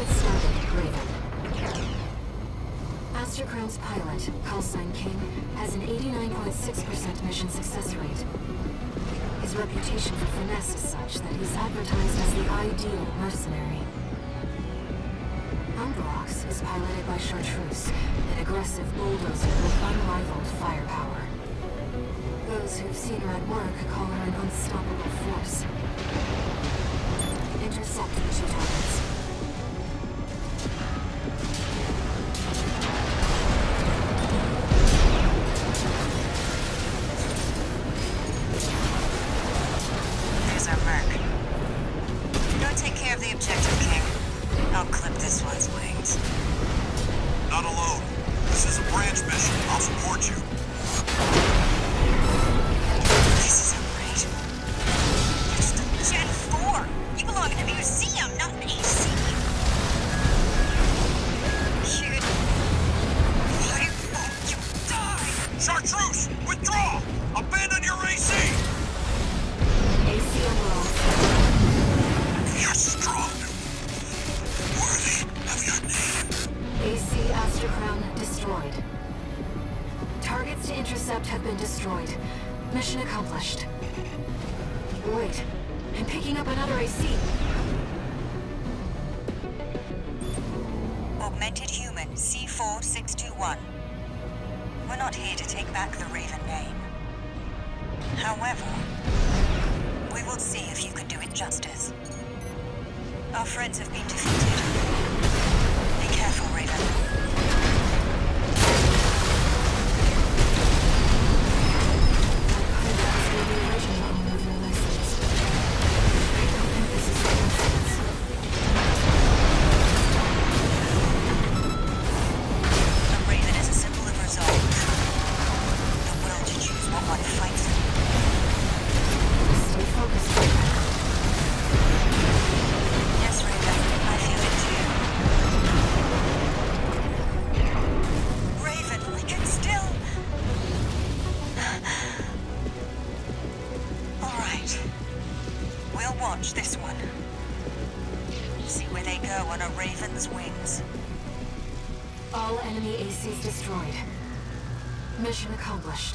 get started, pilot, Callsign King, has an 89.6% mission success rate. His reputation for finesse is such that he's advertised as the ideal mercenary. Umbrox is piloted by Chartreuse, an aggressive bulldozer with unrivaled firepower. Those who've seen her at work call her an unstoppable force. Intercept the our merc. Go take care of the objective, King. I'll clip this one's wings. Not alone. This is a branch mission. I'll support you. AC Crown destroyed. Targets to intercept have been destroyed. Mission accomplished. Wait, I'm picking up another AC. Augmented human C4621. We're not here to take back the Raven name. However, we will see if you can do it justice. Our friends have been defeated. Watch this one. See where they go on a Raven's wings. All enemy ACs destroyed. Mission accomplished.